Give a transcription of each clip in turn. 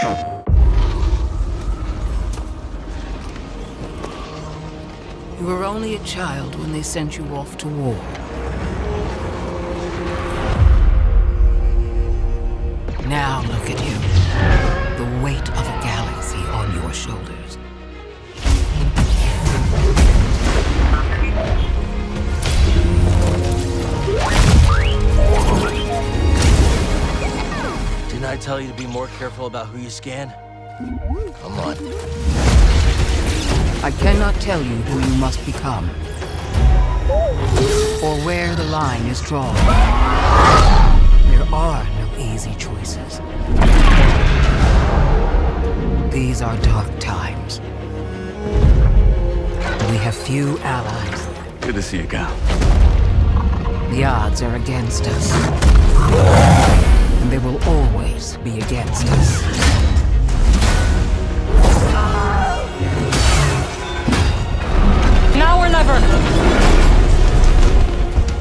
You were only a child when they sent you off to war. Now look at you. The weight of a galaxy on your shoulders. Tell you to be more careful about who you scan? Come on. I cannot tell you who you must become. Or where the line is drawn. There are no easy choices. These are dark times. We have few allies. Good to see you, Cal. The odds are against us. And they will always be against us. Now or never!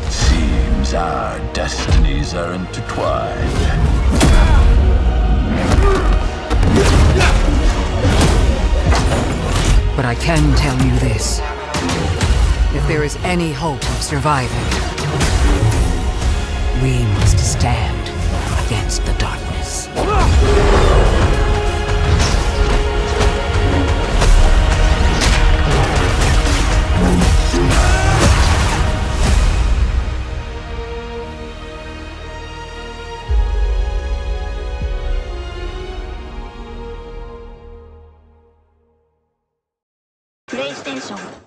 Seems our destinies are intertwined. But I can tell you this. If there is any hope of surviving, we must stand against the darkness. プレイステーション